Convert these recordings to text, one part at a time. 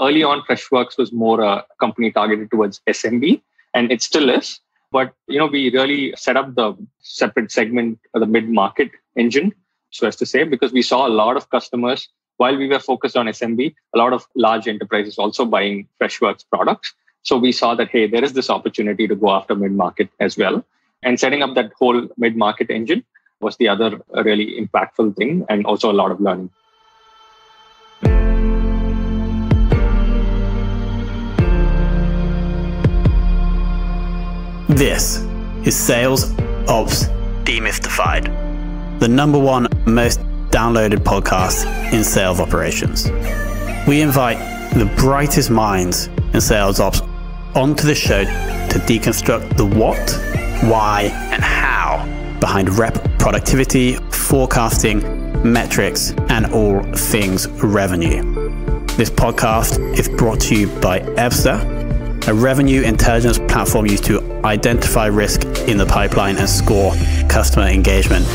early on, Freshworks was more a company targeted towards SMB, and it still is. But you know, we really set up the separate segment, the mid-market engine, so as to say, because we saw a lot of customers while we were focused on SMB, a lot of large enterprises also buying Freshworks products. So we saw that hey, there is this opportunity to go after mid-market as well, and setting up that whole mid-market engine was the other really impactful thing, and also a lot of learning. This is Sales Ops Demystified, the number one most downloaded podcast in sales operations. We invite the brightest minds in sales ops onto the show to deconstruct the what, why, and how behind rep productivity, forecasting, metrics, and all things revenue. This podcast is brought to you by Ebsta a revenue intelligence platform used to identify risk in the pipeline and score customer engagement,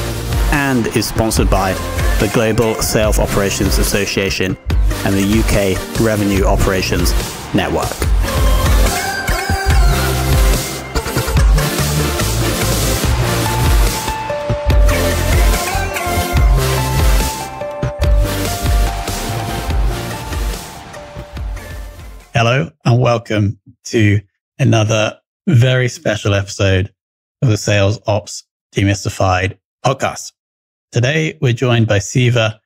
and is sponsored by the Global Sales Operations Association and the UK Revenue Operations Network. Hello and welcome to another very special episode of the Sales Ops Demystified podcast. Today, we're joined by Siva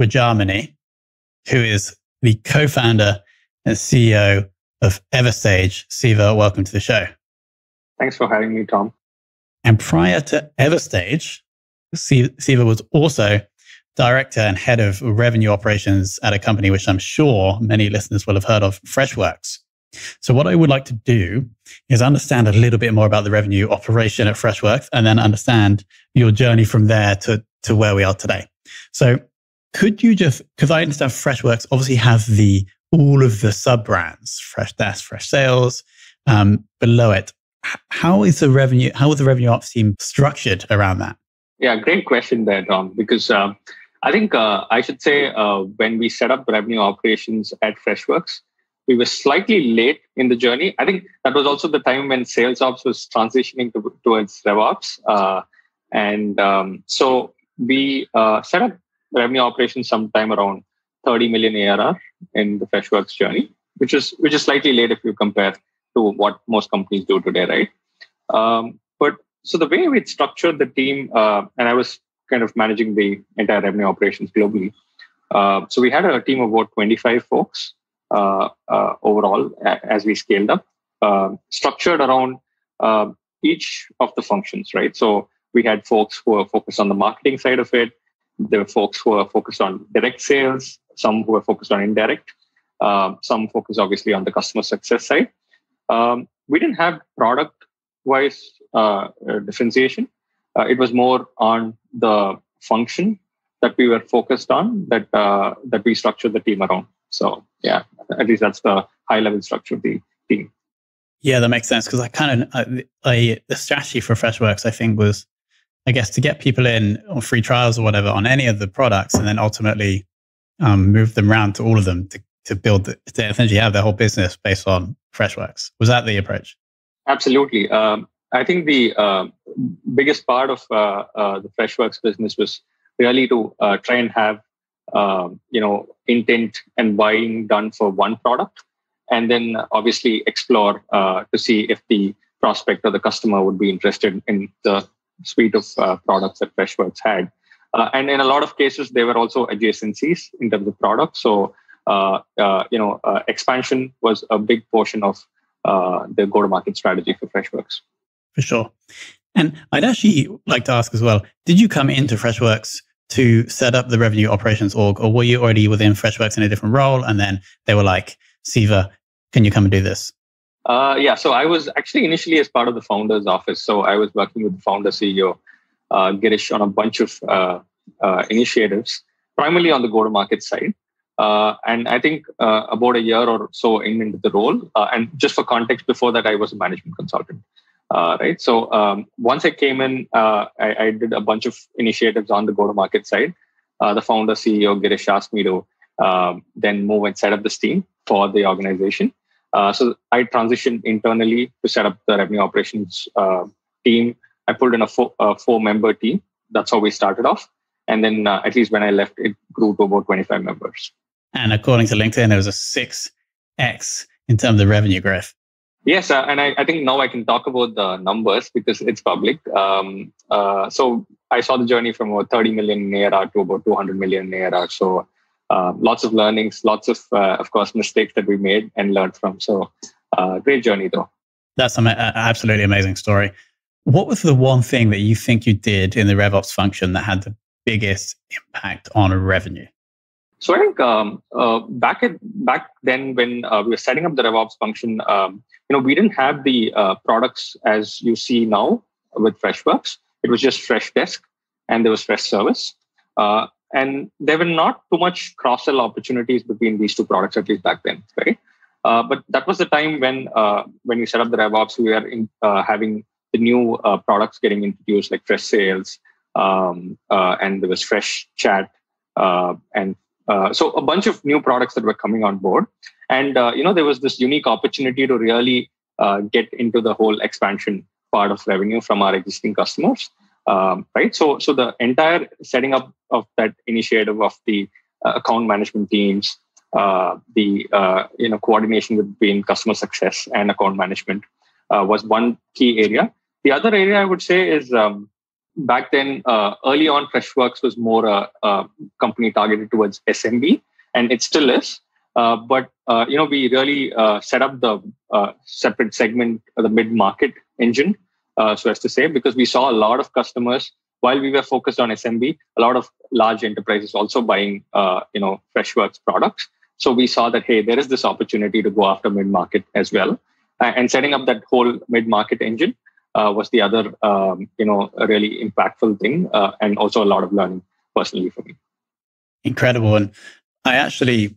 Rajamani, who is the co-founder and CEO of Everstage. Siva, welcome to the show. Thanks for having me, Tom. And prior to Everstage, Siva was also director and head of revenue operations at a company which I'm sure many listeners will have heard of, Freshworks. So what I would like to do is understand a little bit more about the revenue operation at Freshworks and then understand your journey from there to, to where we are today. So could you just, because I understand Freshworks obviously has the, all of the sub brands, Freshdesk, Fresh Sales, um, below it. How is the revenue, how was the revenue ops team structured around that? Yeah, great question there, Tom, because um, I think uh, I should say uh, when we set up revenue operations at Freshworks, we were slightly late in the journey. I think that was also the time when sales ops was transitioning to, towards RevOps. Uh, and um, so we uh, set up revenue operations sometime around 30 million ARR in the Freshworks journey, which is which is slightly late if you compare to what most companies do today, right? Um, but so the way we structured the team, uh, and I was kind of managing the entire revenue operations globally. Uh, so we had a team of about 25 folks overall as we scaled up, uh, structured around uh, each of the functions, right? So we had folks who were focused on the marketing side of it. There were folks who were focused on direct sales, some who were focused on indirect, uh, some focused obviously on the customer success side. Um, we didn't have product wise differentiation. it was more on the function that we were focused on that uh, that we structured the team around. So yeah, at least that's the high level structure of the team. Yeah, that makes sense because I kind of I, I, the strategy for Freshworks I think was I guess to get people in on free trials or whatever on any of the products and then ultimately um, move them around to all of them to to build the, to essentially have their whole business based on Freshworks. Was that the approach? Absolutely. Um, I think the uh, biggest part of uh, uh, the Freshworks business was really to uh, try and have um, you know intent and buying done for one product, and then obviously explore uh, to see if the prospect or the customer would be interested in the suite of uh, products that Freshworks had. and in a lot of cases, there were also adjacencies in terms of products. So you know, expansion was a big portion of the go-to-market strategy for Freshworks for sure. And I'd actually like to ask as well, did you come into Freshworks to set up the revenue operations org, or were you already within Freshworks in a different role? And then they were like, Siva, can you come and do this? Uh, yeah, so I was actually initially as part of the founder's office. So I was working with the founder CEO, uh, Girish, on a bunch of uh, uh, initiatives, primarily on the go to market side. Uh, and I think uh, about a year or so in, into the role, uh, and just for context, before that, I was a management consultant. Uh, right. So um, once I came in, uh, I, I, did a bunch of initiatives on the go-to-market side. Uh, the founder CEO Girish asked me to um, then move and set up this team for the organization. Uh, so I transitioned internally to set up the revenue operations uh, team. I pulled in a four, a four member team. That's how we started off. And then uh, at least when I left, it grew to about 25 members. And according to LinkedIn, there was a 6x in terms of revenue growth. Yes, uh, and I, I, think now I can talk about the numbers because it's public. Um, uh, so I saw the journey from about 30 million ARR to about 200 million ARR. So uh, lots of learnings, lots of, uh, of course, mistakes that we made and learned from. So uh, great journey, though. That's an absolutely amazing story. What was the one thing that you think you did in the RevOps function that had the biggest impact on revenue? So I think um, uh, back at back then when uh, we were setting up the RevOps function, um, you know, we didn't have the uh, products as you see now with Freshworks. It was just Freshdesk and there was Freshservice, uh, and there were not too much cross sell opportunities between these two products at least back then, right? Uh, but that was the time when uh, when we set up the RevOps, we were in, having the new products getting introduced like Freshsales, um, and there was Fresh Chat and uh, so a bunch of new products that were coming on board, and uh, you know there was this unique opportunity to really uh, get into the whole expansion part of revenue from our existing customers, um, right? So so the entire setting up of that initiative of the uh, account management teams, uh, the you know coordination between customer success and account management was one key area. The other area I would say is um, back then, uh, early on, Freshworks was more a, a, company targeted towards SMB, and it still is. Uh, but uh, you know, we really uh, set up the uh, separate segment, the mid-market engine, uh, so as to say, because we saw a lot of customers while we were focused on SMB, a lot of large enterprises also buying, you know, Freshworks products. So we saw that hey, there is this opportunity to go after mid-market as well, and setting up that whole mid-market engine uh, was the other, um, you know, really impactful thing, uh, and also a lot of learning personally for me. Incredible, and I actually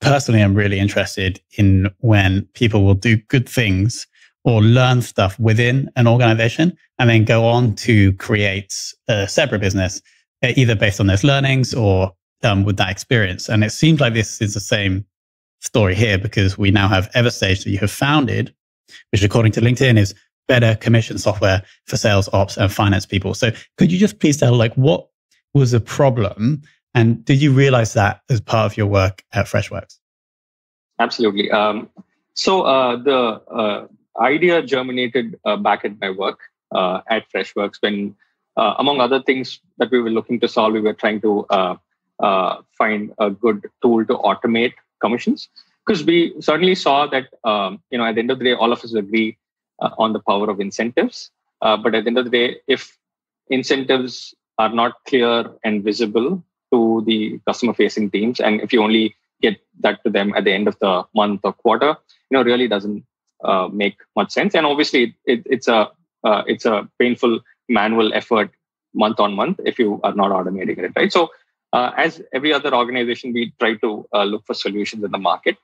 personally am really interested in when people will do good things or learn stuff within an organization and then go on to create a separate business, either based on those learnings or um, with that experience. And it seems like this is the same story here because we now have Everstage that you have founded, which according to LinkedIn is better commission software for sales ops and finance people. So could you just please tell like what was the problem and did you realize that as part of your work at Freshworks? Absolutely. Um, so uh, the uh, idea germinated uh, back at my work uh, at Freshworks when, uh, among other things that we were looking to solve, we were trying to uh, find a good tool to automate commissions because we certainly saw that um, you know at the end of the day, all of us agree uh, on the power of incentives. Uh, but at the end of the day, if incentives are not clear and visible to the customer facing teams, and if you only get that to them at the end of the month or quarter, you know, really doesn't uh, make much sense. And obviously, it, it's a uh, it's a painful manual effort month on month if you are not automating it, right? So, uh, as every other organization, we try to uh, look for solutions in the market.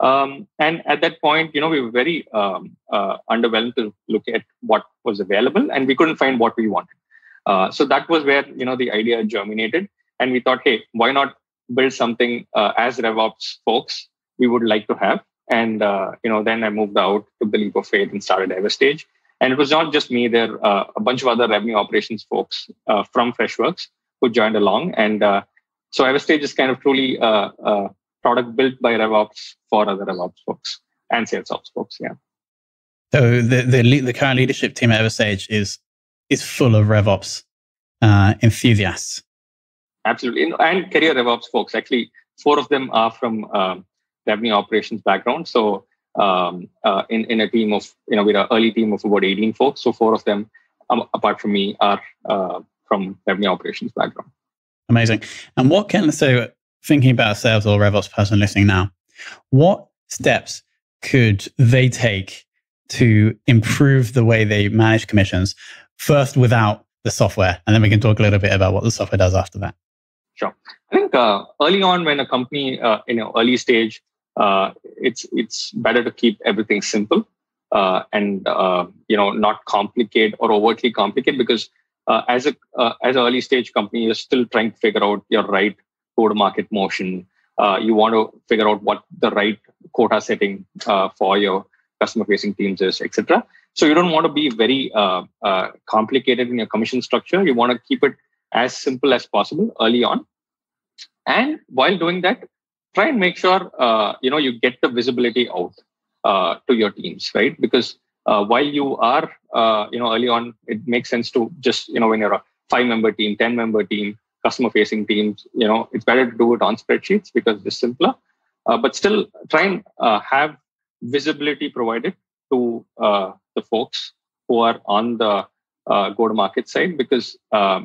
Um, and at that point, you know, we were very um, uh, underwhelmed to look at what was available, and we couldn't find what we wanted. Uh, so that was where you know the idea germinated, and we thought, hey, why not build something uh, as RevOps folks we would like to have? And uh, you know, then I moved out, took the leap of faith, and started Everstage. And it was not just me; there uh, a bunch of other revenue operations folks uh, from Freshworks who joined along, and so Everstage is kind of truly product built by RevOps for other RevOps folks and SalesOps folks. Yeah. So the the, the current leadership team at Everstage is is full of RevOps uh, enthusiasts. Absolutely, and career RevOps folks. Actually, four of them are from um, revenue operations background. So um, uh, in in a team of you know we're an early team of about eighteen folks. So four of them, um, apart from me, are uh, from revenue operations background. Amazing. And what can so thinking about a sales or RevOps person listening now, what steps could they take to improve the way they manage commissions first without the software? And then we can talk a little bit about what the software does after that. Sure. I think uh, early on, when a company, uh, in an early stage, uh, it's it's better to keep everything simple uh, and uh, you know not complicate or overtly complicate because uh, as a as an early stage company, you're still trying to figure out your right go to market motion, uh, you want to figure out what the right quota setting uh, for your customer facing teams is, etc. So you don't want to be very uh, uh, complicated in your commission structure. You want to keep it as simple as possible early on. And while doing that, try and make sure uh, you know you get the visibility out uh, to your teams, right? Because while you are you know early on, it makes sense to just you know when you're a five member team, ten member team, customer facing teams, you know it's better to do it on spreadsheets because it's simpler. but still, try and have visibility provided to the folks who are on the uh, go to market side because uh,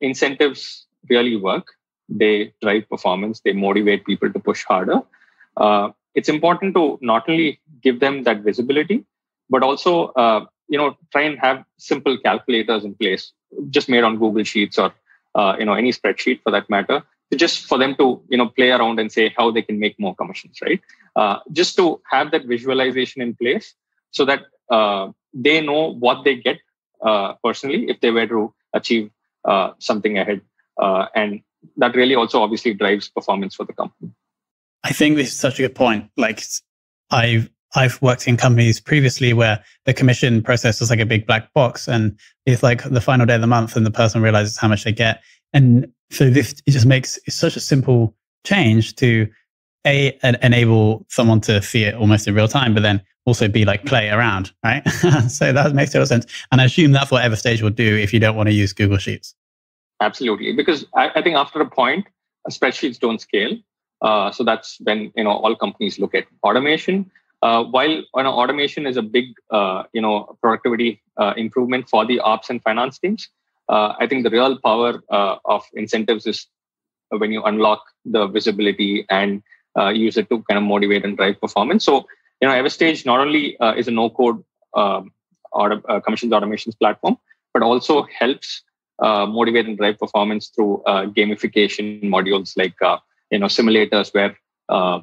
incentives really work. They drive performance, they motivate people to push harder. Uh, it's important to not only give them that visibility, but also uh, you know try and have simple calculators in place, just made on Google Sheets or uh, you know any spreadsheet for that matter, just for them to you know play around and say how they can make more commissions, right? Uh, just to have that visualization in place so that uh, they know what they get uh, personally if they were to achieve uh, something ahead. Uh, and that really also obviously drives performance for the company. I think this is such a good point. Like I've I've worked in companies previously where the commission process is like a big black box and it's like the final day of the month and the person realizes how much they get. And so this it just makes such a simple change to a enable someone to see it almost in real time, but then also be like play around, right? so that makes total sense. And I assume that's what Everstage will do if you don't want to use Google Sheets. Absolutely, because I, I think after a point, spreadsheets don't scale. Uh, so that's when you know all companies look at automation. Uh, while you know, automation is a big uh, you know productivity uh, improvement for the ops and finance teams, uh, I think the real power uh, of incentives is when you unlock the visibility and use it to kind of motivate and drive performance. So you know, Everstage not only uh, is a no-code um, auto, uh, commissions automations platform, but also helps uh, motivate and drive performance through uh, gamification modules like uh, you know simulators where uh,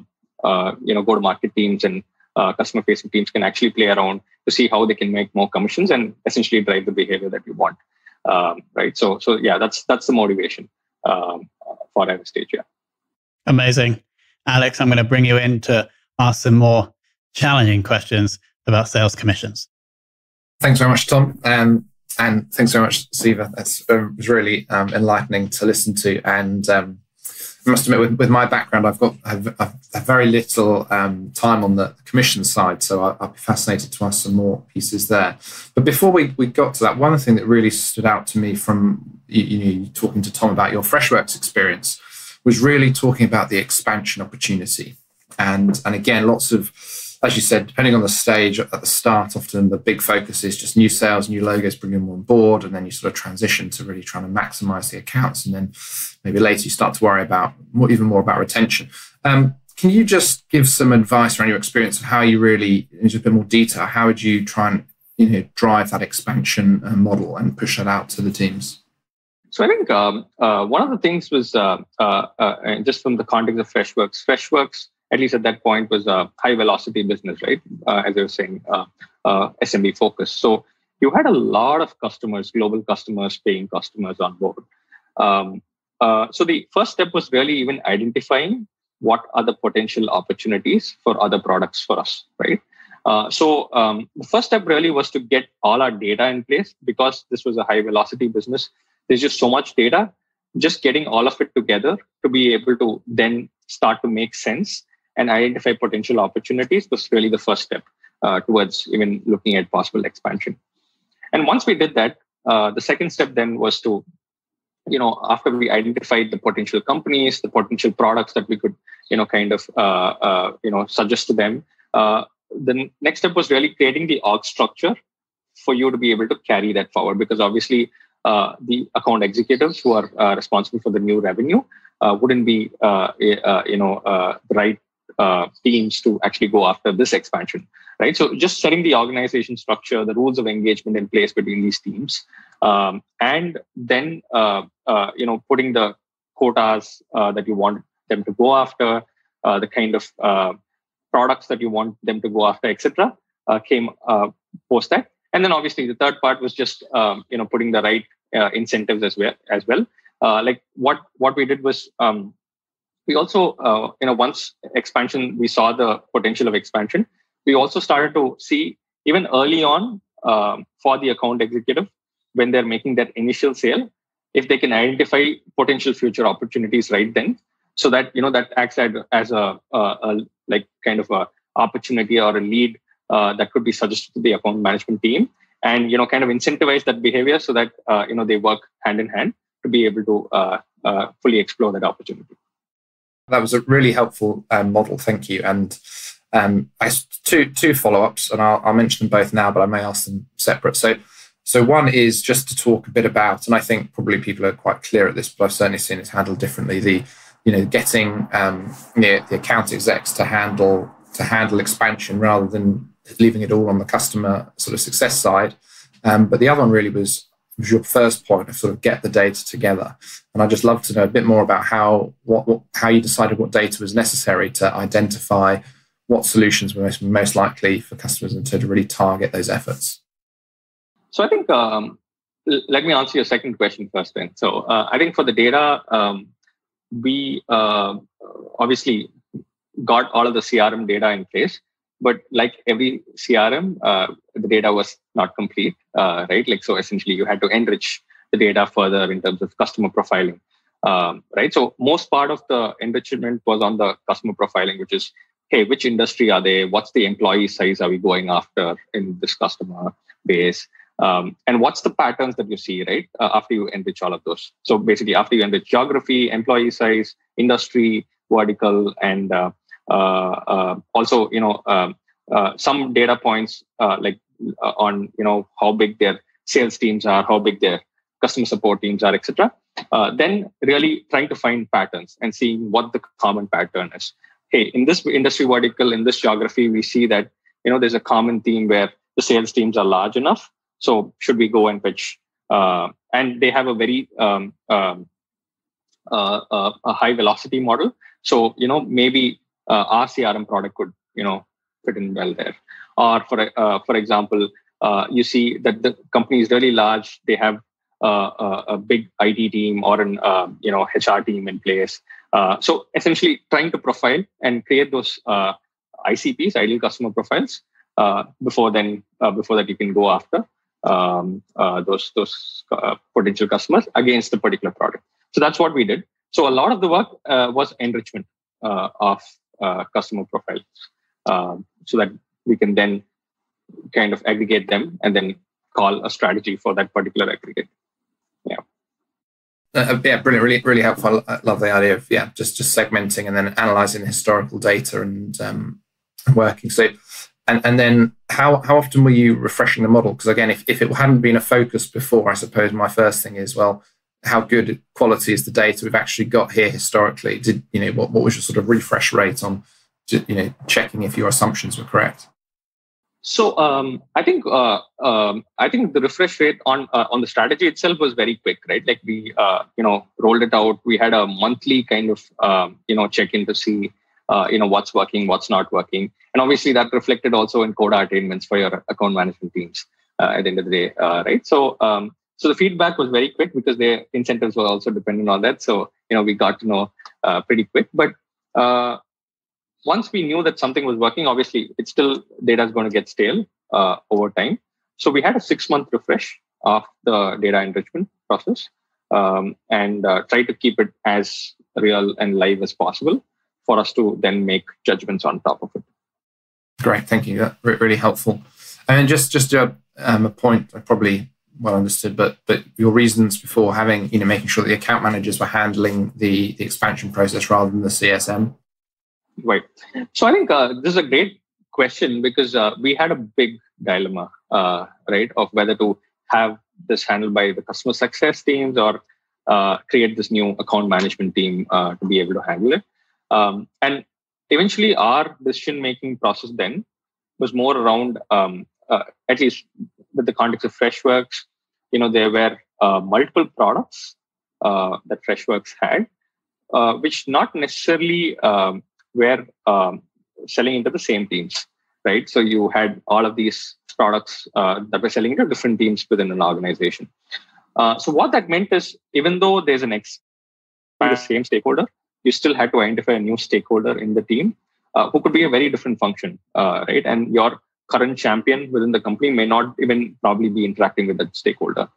you know go-to-market teams and customer-facing teams can actually play around to see how they can make more commissions and essentially drive the behavior that you want. Um, right. So so yeah, that's that's the motivation um, for Everstage. Yeah. Amazing, Alex. I'm going to bring you in to ask some more challenging questions about sales commissions. Thanks very much, Tom. Um, and thanks very much, Siva. That's uh, was really um, enlightening to listen to. And um, I must admit, with, with, my background, I've got I've, I've very little um, time on the commission side, so I, will be fascinated to ask some more pieces there. But before we, we got to that, one thing that really stood out to me from you, you know talking to Tom about your Freshworks experience was really talking about the expansion opportunity. And and again, lots of as you said, depending on the stage at the start, often the big focus is just new sales, new logos, bringing them on board, and then you sort of transition to really trying to maximize the accounts, and then maybe later you start to worry about more, even more about retention. Um, can you just give some advice around your experience of how you really, in just a bit more detail, how would you try and you know drive that expansion uh, model and push that out to the teams? So I think um, uh, one of the things was uh, uh, uh just from the context of Freshworks. Freshworks at least at that point, was a high velocity business, right? Uh, as I was saying, uh, uh, SMB focus. So you had a lot of customers, global customers, paying customers on board. Um, uh, so the first step was really even identifying what are the potential opportunities for other products for us, right? Uh, so um, the first step really was to get all our data in place because this was a high velocity business. There's just so much data. Just getting all of it together to be able to then start to make sense and identify potential opportunities was really the first step uh, towards even looking at possible expansion. And once we did that, uh, the second step then was to, you know, after we identified the potential companies, the potential products that we could, you know, kind of, uh, uh you know, suggest to them. Uh, the next step was really creating the org structure for you to be able to carry that forward, because obviously uh, the account executives who are responsible for the new revenue wouldn't be, you know, the right uh, teams to actually go after this expansion right? So just setting the organization structure the rules of engagement in place between these teams um, and then uh, uh, you know putting the quotas uh, that you want them to go after uh, the kind of uh, products that you want them to go after etc came post that. And then obviously the third part was just um, you know putting the right incentives as well as well. Like what what we did was um, we also, uh, you know, once expansion, we saw the potential of expansion. We also started to see even early on um, for the account executive when they're making that initial sale, if they can identify potential future opportunities right then, so that you know that acts as, as a, a, a like kind of a opportunity or a lead uh, that could be suggested to the account management team, and you know kind of incentivize that behavior so that uh, you know they work hand in hand to be able to uh, uh fully explore that opportunity. That was a really helpful um, model. Thank you. And um, I two two follow ups, and I'll, I'll, mention them both now, but I may ask them separate. So, so one is just to talk a bit about, and I think probably people are quite clear at this, but I've certainly seen it handled differently. The you know getting um, the, the account execs to handle to handle expansion rather than leaving it all on the customer sort of success side. Um, but the other one really was was your first point of sort of get the data together. And I'd just love to know a bit more about how what, what how you decided what data was necessary to identify what solutions were most, most likely for customers and to really target those efforts. So I think um, let me answer your second question first. Then, so uh, I think for the data, um, we uh, obviously got all of the CRM data in place, but like every crm uh, the data was not complete uh, right? Like so essentially you had to enrich the data further in terms of customer profiling um, right? So most part of the enrichment was on the customer profiling which is hey which industry are they? What's the employee size are we going after in this customer base? Um, and what's the patterns that you see right uh, after you enrich all of those? So basically after you enrich geography employee size industry vertical and uh, also, you know, um, uh, some data points like on, you know, how big their sales teams are, how big their customer support teams are, etc. then really trying to find patterns and seeing what the common pattern is. Hey, in this industry vertical, in this geography, we see that you know there's a common theme where the sales teams are large enough. So should we go and pitch? Uh, and they have a very um, um, uh, uh, a high velocity model. So you know maybe uh, our CRM product could you know fit in well there. Or for uh, for example, uh, you see that the company is really large. They have uh, a big IT team or an uh, you know HR team in place. Uh, so essentially, trying to profile and create those ICPs, ideal customer profiles, before then before that you can go after um, those those potential customers against the particular product. So that's what we did. So a lot of the work was enrichment of uh, customer profiles um, so that we can then kind of aggregate them and then call a strategy for that particular aggregate. Yeah. Uh, uh, yeah, brilliant. Really, really helpful. I love the idea of yeah, just just segmenting and then analyzing the historical data and um, working. So, and and then how how often were you refreshing the model? Because again, if if it hadn't been a focus before, I suppose my first thing is well, how good quality is the data we've actually got here historically? Did you know what, what was your sort of refresh rate on you know checking if your assumptions were correct? So um, I think uh, um, I think the refresh rate on uh, on the strategy itself was very quick, right? Like we uh, you know rolled it out. We had a monthly kind of um, you know check in to see uh, you know what's working, what's not working, and obviously that reflected also in quota attainments for your account management teams uh, at the end of the day, uh, right? So um, so the feedback was very quick because their incentives were also dependent on that. So you know we got to know uh, pretty quick. But uh, once we knew that something was working, obviously it's still data is going to get stale uh, over time. So we had a six month refresh of the data enrichment process um, and uh, try to keep it as real and live as possible for us to then make judgments on top of it. Great, thank you. That's really helpful. And just just a, um, a point I probably well understood, but but your reasons before having you know making sure that the account managers were handling the the expansion process rather than the CSM. Right. So I think uh, this is a great question because uh, we had a big dilemma, uh, right, of whether to have this handled by the customer success teams or uh, create this new account management team uh, to be able to handle it. Um, and eventually, our decision making process then was more around, um, uh, at least with the context of Freshworks, you know, there were uh, multiple products uh, that Freshworks had, uh, which not necessarily um, were um, selling into the same teams, right? So you had all of these products uh, that were selling into different teams within an organization. Uh, so what that meant is, even though there's an ex the same stakeholder, you still had to identify a new stakeholder in the team uh, who could be a very different function, right? And your current champion within the company may not even probably be interacting with that stakeholder.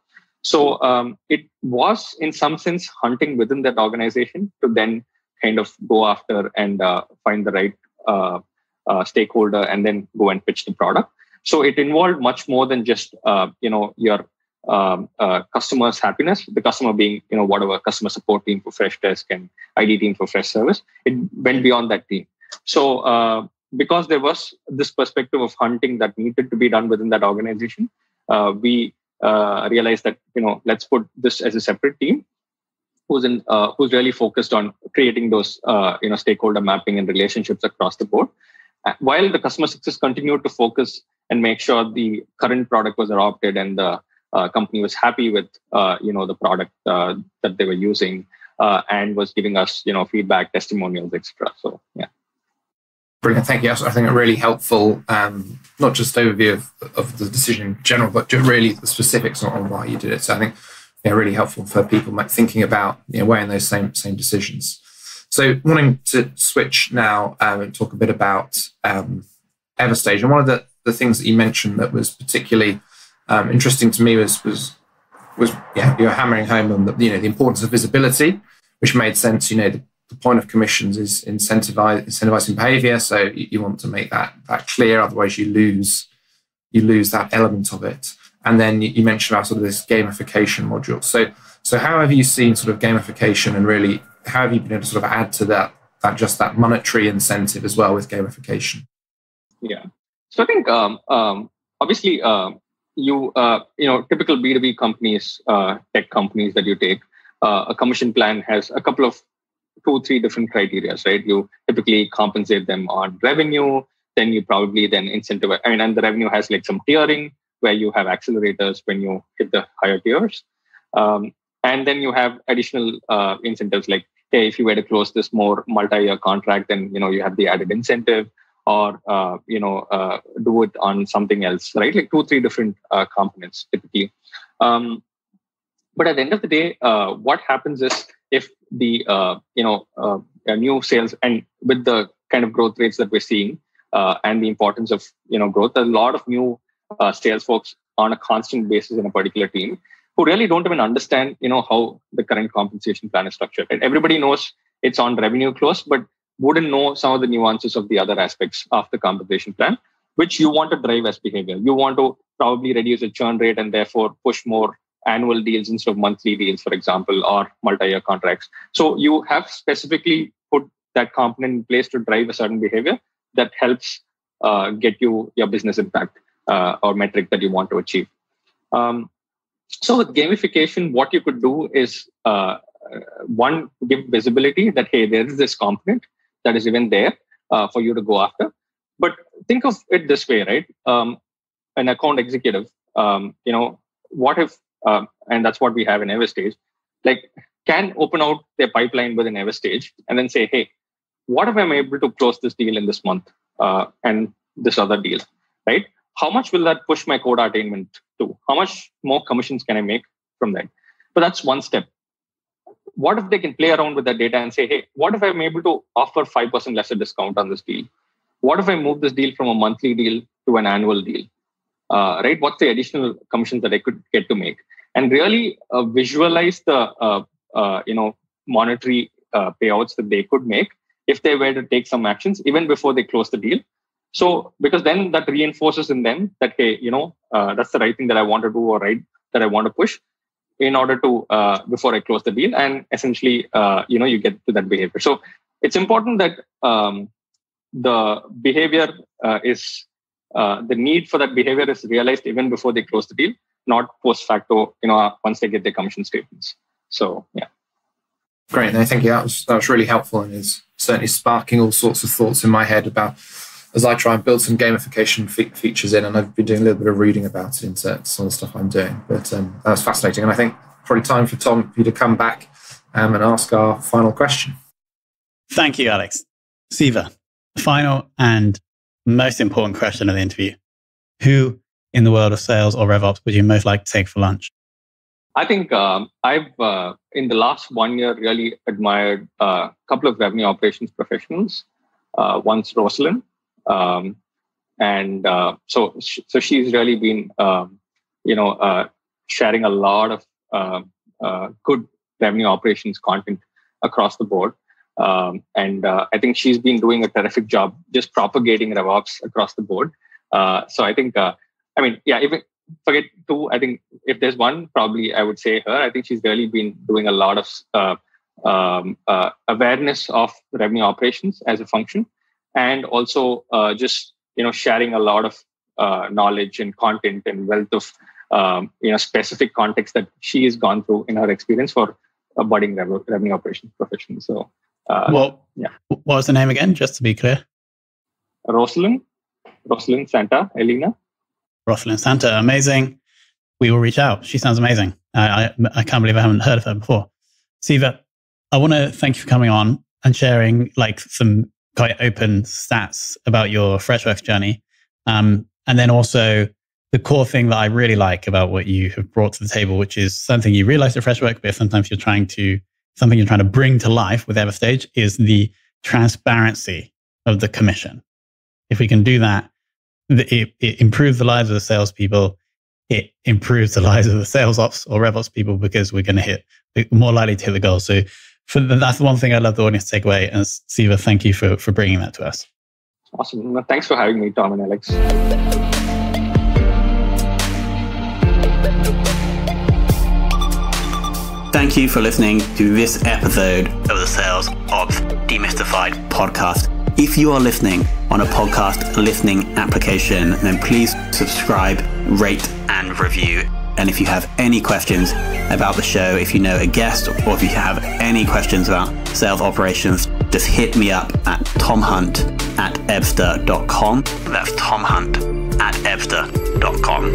So um, it was, in some sense, hunting within that organization to then kind of go after and uh, find the right uh, uh, stakeholder and then go and pitch the product. So it involved much more than just uh, you know your um, uh, customers' happiness. The customer being you know whatever customer support team for Freshdesk and IT team for Freshservice. It went beyond that team. So uh, because there was this perspective of hunting that needed to be done within that organization, uh, we uh, realized that you know let's put this as a separate team who's in uh, who's really focused on creating those uh, you know stakeholder mapping and relationships across the board. Uh, while the customer success continued to focus and make sure the current product was adopted and the uh, company was happy with you know the product that they were using and was giving us you know feedback testimonials etc so yeah Brilliant, thank you. I think a really helpful, um, not just overview of, of the decision in general, but really the specifics on, why you did it. So I think yeah, really helpful for people thinking about you know, weighing those same same decisions. So, wanting to switch now um, and talk a bit about um, Everstage, and one of the, the things that you mentioned that was particularly um, interesting to me was was was yeah, you're hammering home on the you know the importance of visibility, which made sense. You know, the, the point of commissions is incentivize, incentivizing behavior, so you, you want to make that that clear. Otherwise, you lose you lose that element of it. And then you, you mentioned about sort of this gamification module. So so how have you seen sort of gamification and really how have you been able to sort of add to that that just that monetary incentive as well with gamification? Yeah. So I think um, um, obviously uh, you uh, you know typical B two B companies, uh, tech companies that you take, uh, a commission plan has a couple of two three different criteria, right? You typically compensate them on revenue, then you probably then incentivize. I mean, and the revenue has like some tiering where you have accelerators when you hit the higher tiers. Um, and then you have additional uh, incentives like hey if you were to close this more multi-year contract then you know you have the added incentive or uh, you know uh, do it on something else right like two three different uh, components typically um, but at the end of the day uh, what happens is if the uh, you know uh, uh, new sales and with the kind of growth rates that we're seeing uh, and the importance of you know growth a lot of new sales folks on a constant basis in a particular team who really don't even understand, you know, how the current compensation plan is structured. And everybody knows it's on revenue close, but wouldn't know some of the nuances of the other aspects of the compensation plan, which you want to drive as behavior. You want to probably reduce the churn rate and therefore push more annual deals instead of monthly deals, for example, or multi-year contracts. So you have specifically put that component in place to drive a certain behavior that helps uh, get you your business impact uh, or metric that you want to achieve. Um, so with gamification, what you could do is uh, one give visibility that hey, there is this component that is even there uh, for you to go after. But think of it this way, right? Um, an account executive, um, you know, what if, uh, and that's what we have in Everstage, like can open out their pipeline within Everstage and then say, hey, what if I'm able to close this deal in this month uh, and this other deal, right? how much will that push my quota attainment to? How much more commissions can I make from that? But that's one step. What if they can play around with that data and say, hey, what if I'm able to offer 5% lesser discount on this deal? What if I move this deal from a monthly deal to an annual deal? Uh, right? What's the additional commissions that I could get to make? And really uh, visualize the uh, uh you know monetary uh, payouts that they could make if they were to take some actions even before they close the deal so because then that reinforces in them that hey, you know, that's the right thing that I want to do or right that I want to push in order to before I close the deal, and essentially, you know, you get to that behavior. So it's important that um, the behavior uh, is uh, the need for that behavior is realized even before they close the deal, not post facto. You know, once they get their commission statements. So yeah. Great, no, thank you. That was that was really helpful and is certainly sparking all sorts of thoughts in my head about as I try and build some gamification fe- features in, and I've been doing a little bit of reading about it into some of the stuff I'm doing. But um, that was fascinating, and I think probably time for Tom for you to come back um, and ask our final question. Thank you, Alex. Siva, final and most important question of the interview: Who in the world of sales or RevOps would you most like to take for lunch? I think um, I've uh, in the last one year really admired a couple of revenue operations professionals. Uh, one's Rosalyn, um, and uh, so so she's really been um, you know uh, sharing a lot of uh, uh, good revenue operations content across the board. Um, and I think she's been doing a terrific job just propagating RevOps across the board. so I think I mean, yeah, even forget two. I think if there's one, probably I would say her. I think she's really been doing a lot of uh, um, uh, awareness of revenue operations as a function, and also uh, just you know sharing a lot of uh, knowledge and content and wealth of um, you know specific context that she has gone through in her experience for a budding revenue, revenue operations profession. So, uh, well, yeah. What was the name again? Just to be clear, Rosalyn, Rosalyn Santa Elena. Rosalyn Santa, amazing. We will reach out. She sounds amazing. I, I, I can't believe I haven't heard of her before. Siva, I want to thank you for coming on and sharing like some quite open stats about your Freshworks journey. Um, and then also the core thing that I really like about what you have brought to the table, which is something you realize at Freshwork, but sometimes you're trying to, something you're trying to bring to life with Everstage is the transparency of the commission. If we can do that, it, it improves the lives of the salespeople. It improves the lives of the sales ops or RevOps people because we're going to hit more likely to hit the goal. So for the, that's the one thing I'd love the audience to take away. And Siva, thank you for, for bringing that to us. Awesome. Thanks for having me, Tom and Alex. Thank you for listening to this episode of the Sales Ops Demystified podcast. If you are listening on a podcast listening application, then please subscribe, rate, and review. And if you have any questions about the show, if you know a guest, or if you have any questions about sales operations, just hit me up at tomhunt at ebsta.com. That's tomhunt at ebsta.com.